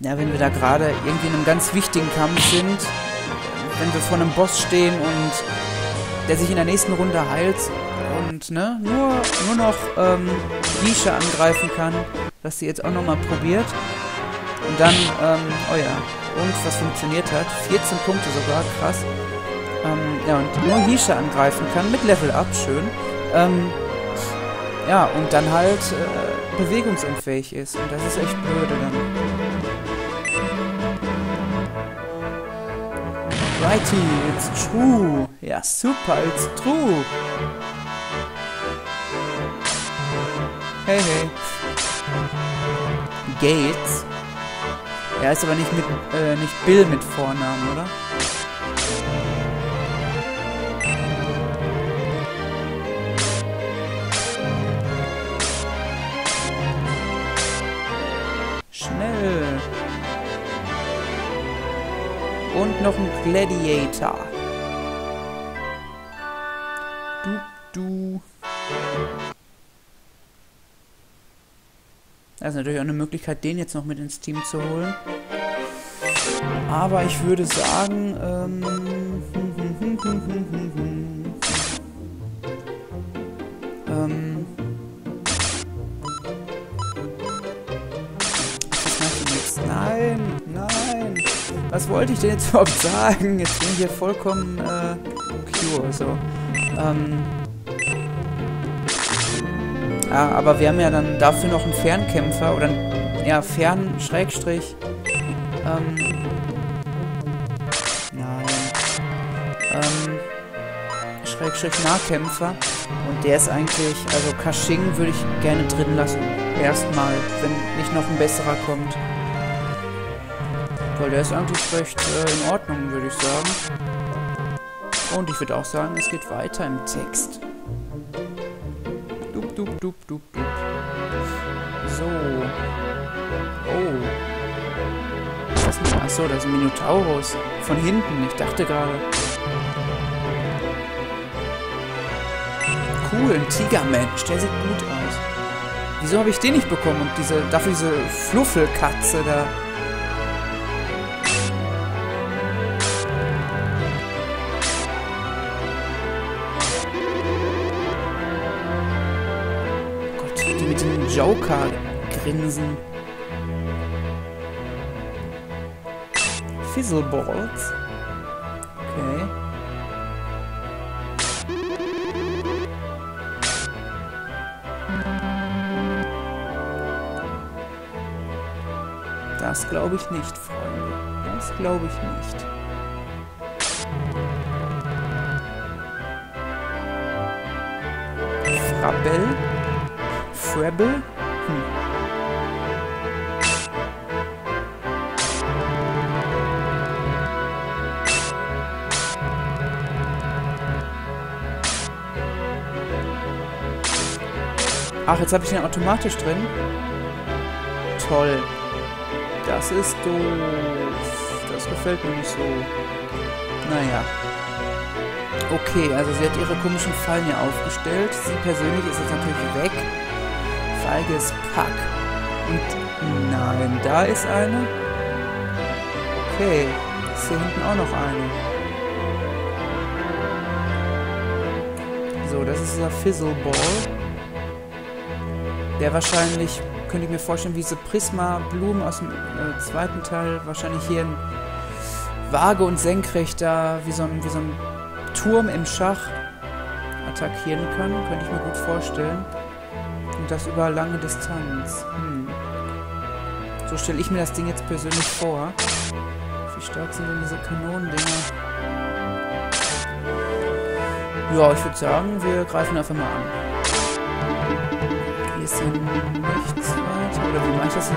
ja, wenn wir da gerade irgendwie in einem ganz wichtigen Kampf sind, wenn wir vor einem Boss stehen und der sich in der nächsten Runde heilt und ne, nur, nur noch ähm, Nische angreifen kann, dass sie jetzt auch nochmal probiert. Und dann, ähm, oh ja, und was funktioniert hat, 14 Punkte sogar, krass. Ähm, ja, und nur Nische angreifen kann, mit Level Up, schön. Ähm, ja, und dann halt äh, bewegungsunfähig ist. Und das ist echt blöde dann. Righty, it's true. Ja, super, it's true. Hey, hey. Gates. Er ist aber nicht mit, äh, nicht Bill mit Vornamen, oder? Und noch ein Gladiator. Du, du. Das ist natürlich auch eine Möglichkeit, den jetzt noch mit ins Team zu holen. Aber ich würde sagen, ähm, ähm, Was wollte ich denn jetzt überhaupt sagen? Jetzt bin ich hier vollkommen äh, pure. So. Ähm. Ja, aber wir haben ja dann dafür noch einen Fernkämpfer oder einen, ja, Fern Schrägstrich. Ähm. Nein. Ähm. Schrägstrich Nahkämpfer. Und der ist eigentlich, also Kashing würde ich gerne drin lassen. Erstmal, wenn nicht noch ein besserer kommt. Weil der ist eigentlich recht äh, in Ordnung, würde ich sagen. Und ich würde auch sagen, es geht weiter im Text. Dup, dup, dup, dup, dup. So. Oh. Was ist denn? Achso, das ist ein Minotaurus. Von hinten, ich dachte gerade. Cool, ein Tigermensch, der sieht gut aus. Wieso habe ich den nicht bekommen und diese, dafür diese Fluffelkatze da? Joker-Grinsen. Fizzleballs. Okay. Das glaube ich nicht, Freunde. Das glaube ich nicht. Frabbel? Treble? Hm. Ach, jetzt habe ich den automatisch drin. Toll. Das ist doof. Das gefällt mir nicht so. Naja. Okay, also sie hat ihre komischen Fallen hier aufgestellt. Sie persönlich ist jetzt natürlich weg feiges Pack. Und nein, da ist eine. Okay, ist hier hinten auch noch eine. So, das ist dieser Fizzleball. Der wahrscheinlich, könnte ich mir vorstellen, wie diese Prisma-Blumen aus dem äh, zweiten Teil, wahrscheinlich hier ein vage und senkrechter, wie so ein, wie so ein Turm im Schach attackieren kann. Könnte ich mir gut vorstellen. Und das über lange Distanz. Hm. So stelle ich mir das Ding jetzt persönlich vor. Wie stark sind denn diese Kanonendinger? Ja, ich würde sagen, wir greifen einfach mal an. Hier ist ja nichts weiter. Oder wie mache ich das am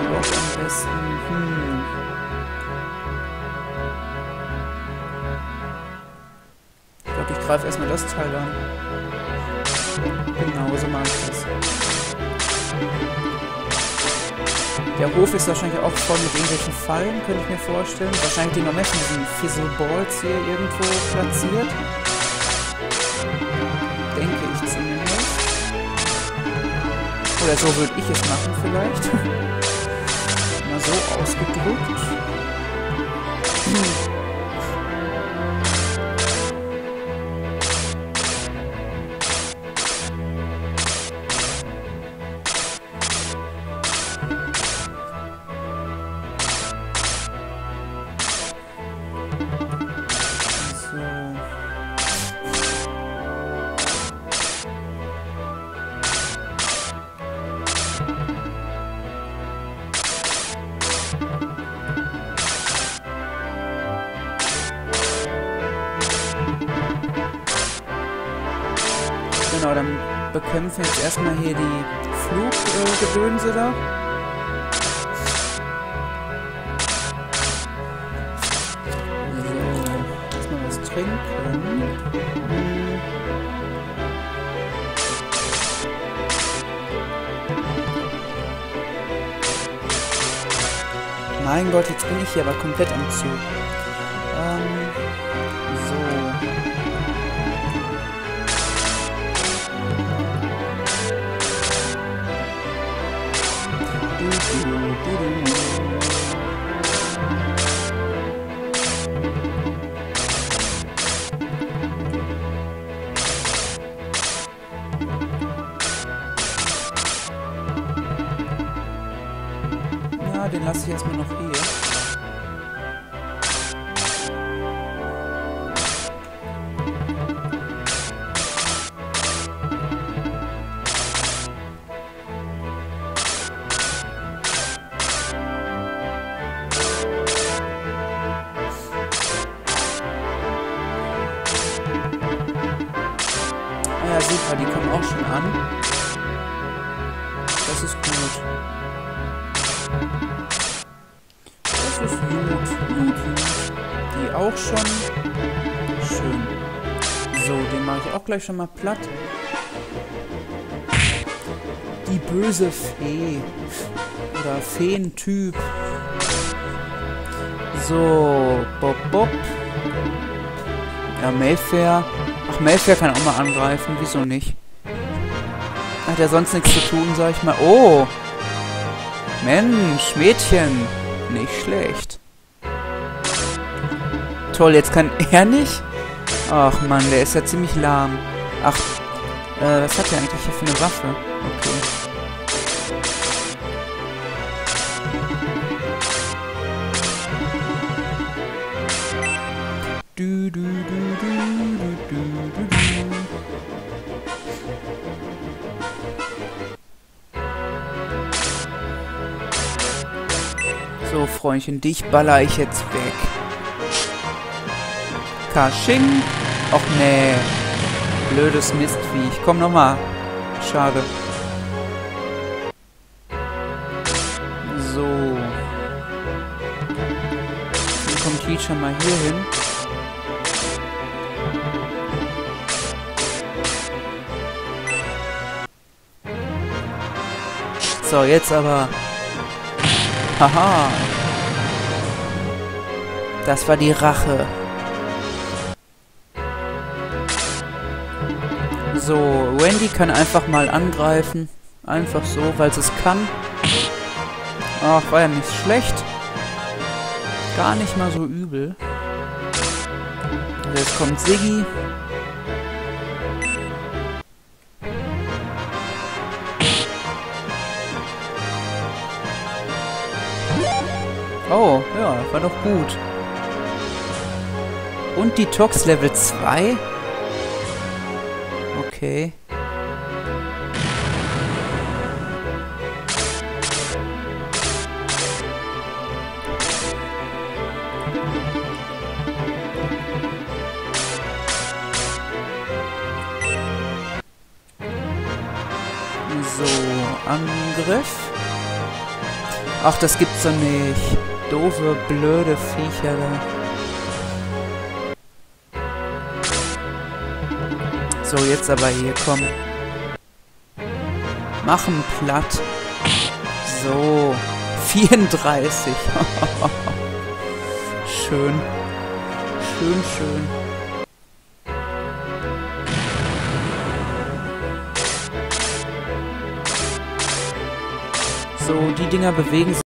besten? Hm. Ich glaube, ich greife erstmal das Teil an. Genau, so mache ich das. Der Hof ist wahrscheinlich auch voll mit irgendwelchen Fallen, könnte ich mir vorstellen. Wahrscheinlich die noch mit diesen Fizzleballs hier irgendwo platziert. Denke ich zumindest. Oder so würde ich es machen vielleicht. Mal so ausgedrückt. Hm. Genau, dann bekämpfen wir jetzt erstmal hier die Fluggedönse äh, da. So, erstmal was trinken. Mein Gott, jetzt bin ich hier aber komplett am Zug. Super, die kommen auch schon an. Das ist gut. Das ist gut, gut, gut. Die auch schon. Schön. So, den mache ich auch gleich schon mal platt. Die böse Fee. Oder Feentyp. So, Bob Bob. Ja, Mayfair. Mayfair kann auch mal angreifen. Wieso nicht? Hat ja sonst nichts zu tun, sag ich mal. Oh! Mensch, Mädchen. Nicht schlecht. Toll, jetzt kann er nicht? Ach Mann, der ist ja ziemlich lahm. Ach, äh, was hat der eigentlich hier für eine Waffe? Okay. Du, du, Freundchen, dich baller ich jetzt weg. Kasching. Och nee. Blödes Mistviech. Komm nochmal. Schade. So. Dann kommt Teacher mal hier hin. So, jetzt aber. Haha. Das war die Rache. So, Wendy kann einfach mal angreifen. Einfach so, weil sie es kann. Ach, war ja nicht schlecht. Gar nicht mal so übel. Jetzt kommt Siggi. Oh, ja, war doch gut. Und die Tox Level 2? Okay. So, Angriff. Ach, das gibt's doch nicht. Doofe, blöde Viecher da. So, jetzt aber hier, komm. Machen platt. So. 34. schön. Schön, schön. So, die Dinger bewegen sich.